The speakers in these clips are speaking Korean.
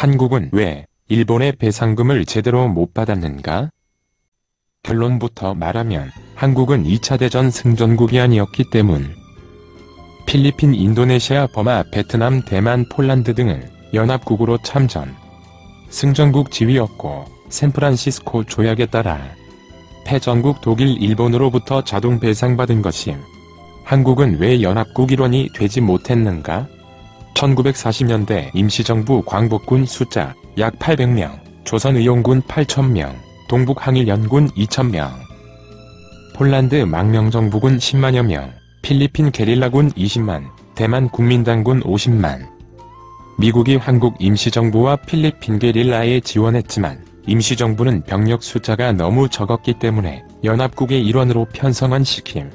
한국은 왜 일본의 배상금을 제대로 못 받았는가? 결론부터 말하면 한국은 2차 대전 승전국이 아니었기 때문 필리핀, 인도네시아, 버마, 베트남, 대만, 폴란드 등을 연합국으로 참전 승전국 지위였고 샌프란시스코 조약에 따라 패전국 독일, 일본으로부터 자동 배상받은 것임. 한국은 왜 연합국 일원이 되지 못했는가? 1940년대 임시정부 광복군 숫자 약 800명, 조선의용군 8,000명, 동북항일연군 2,000명, 폴란드 망명정부군 10만여 명, 필리핀 게릴라군 20만, 대만 국민당군 50만. 미국이 한국 임시정부와 필리핀 게릴라에 지원했지만 임시정부는 병력 숫자가 너무 적었기 때문에 연합국의 일원으로 편성한 시킴.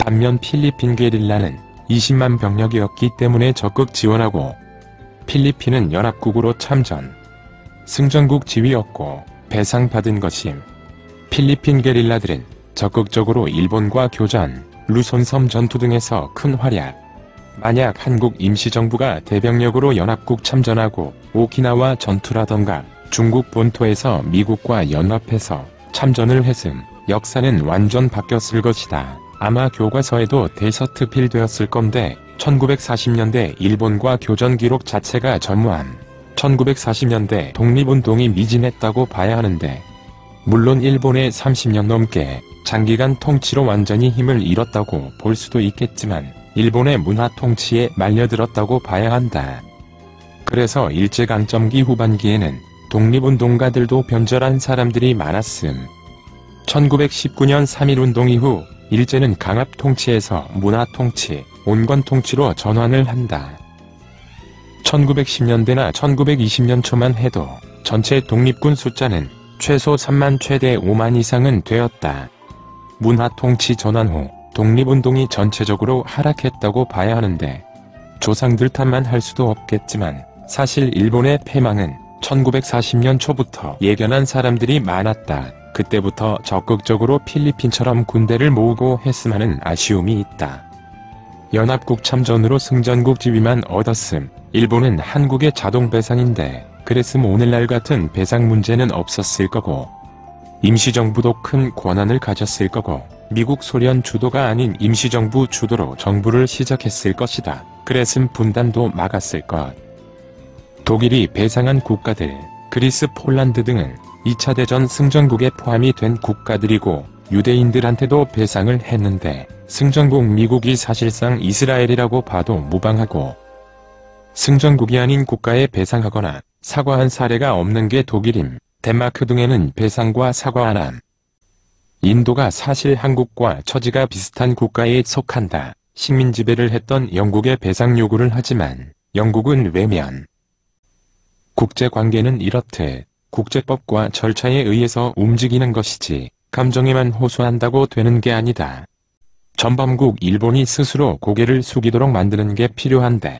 반면 필리핀 게릴라는 20만 병력이었기 때문에 적극 지원하고 필리핀은 연합국으로 참전. 승전국 지위였고 배상받은 것임. 필리핀 게릴라들은 적극적으로 일본과 교전, 루손섬 전투 등에서 큰 활약. 만약 한국 임시정부가 대병력으로 연합국 참전하고 오키나와 전투라던가 중국 본토에서 미국과 연합해서 참전을 했음 역사는 완전 바뀌었을 것이다. 아마 교과서에도 데서트 필드였을 건데 1940년대 일본과 교전 기록 자체가 전무한 1940년대 독립운동이 미진했다고 봐야 하는데 물론 일본의 30년 넘게 장기간 통치로 완전히 힘을 잃었다고 볼 수도 있겠지만 일본의 문화 통치에 말려들었다고 봐야 한다. 그래서 일제강점기 후반기에는 독립운동가들도 변절한 사람들이 많았음. 1919년 3.1운동 이후 일제는 강압 통치에서 문화 통치, 온건 통치로 전환을 한다. 1910년대나 1920년 초만 해도 전체 독립군 숫자는 최소 3만 최대 5만 이상은 되었다. 문화 통치 전환 후 독립운동이 전체적으로 하락했다고 봐야 하는데 조상들 탓만 할 수도 없겠지만 사실 일본의 패망은 1940년 초부터 예견한 사람들이 많았다. 그때부터 적극적으로 필리핀처럼 군대를 모으고 했으마는 아쉬움이 있다. 연합국 참전으로 승전국 지위만 얻었음. 일본은 한국의 자동 배상인데 그랬음 오늘날 같은 배상 문제는 없었을 거고 임시정부도 큰 권한을 가졌을 거고 미국 소련 주도가 아닌 임시정부 주도로 정부를 시작했을 것이다. 그랬음 분단도 막았을 것. 독일이 배상한 국가들, 그리스 폴란드 등은 2차 대전 승전국에 포함이 된 국가들이고 유대인들한테도 배상을 했는데 승전국 미국이 사실상 이스라엘이라고 봐도 무방하고 승전국이 아닌 국가에 배상하거나 사과한 사례가 없는 게 독일임. 덴마크 등에는 배상과 사과 안 함. 인도가 사실 한국과 처지가 비슷한 국가에 속한다. 식민 지배를 했던 영국에 배상 요구를 하지만 영국은 외면. 국제관계는 이렇듯 국제법과 절차에 의해서 움직이는 것이지 감정에만 호소한다고 되는 게 아니다. 전범국 일본이 스스로 고개를 숙이도록 만드는 게 필요한데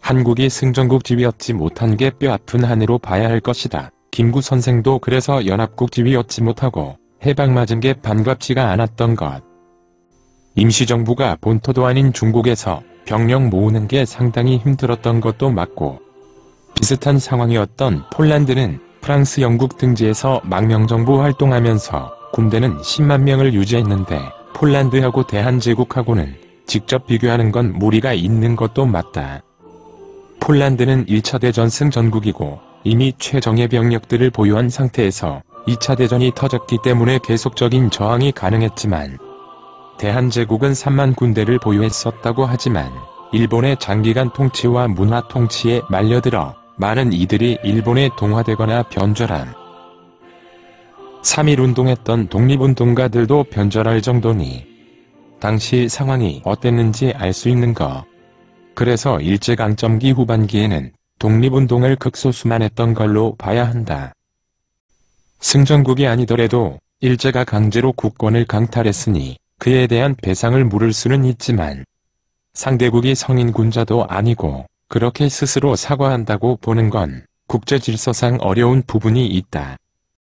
한국이 승전국 지위였지 못한 게 뼈아픈 한 해로 봐야 할 것이다. 김구 선생도 그래서 연합국 지위였지 못하고 해방 맞은 게 반갑지가 않았던 것. 임시정부가 본토도 아닌 중국에서 병력 모으는 게 상당히 힘들었던 것도 맞고 비슷한 상황이었던 폴란드는 프랑스 영국 등지에서 망명정부 활동하면서 군대는 10만 명을 유지했는데 폴란드하고 대한제국하고는 직접 비교하는 건 무리가 있는 것도 맞다. 폴란드는 1차 대전 승전국이고 이미 최정예 병력들을 보유한 상태에서 2차 대전이 터졌기 때문에 계속적인 저항이 가능했지만 대한제국은 3만 군대를 보유했었다고 하지만 일본의 장기간 통치와 문화 통치에 말려들어 많은 이들이 일본에 동화되거나 변절한 3.1 운동했던 독립운동가들도 변절할 정도니 당시 상황이 어땠는지 알 수 있는 거. 그래서 일제강점기 후반기에는 독립운동을 극소수만 했던 걸로 봐야 한다. 승전국이 아니더라도 일제가 강제로 국권을 강탈했으니 그에 대한 배상을 물을 수는 있지만 상대국이 성인 군자도 아니고 그렇게 스스로 사과한다고 보는 건 국제 질서상 어려운 부분이 있다.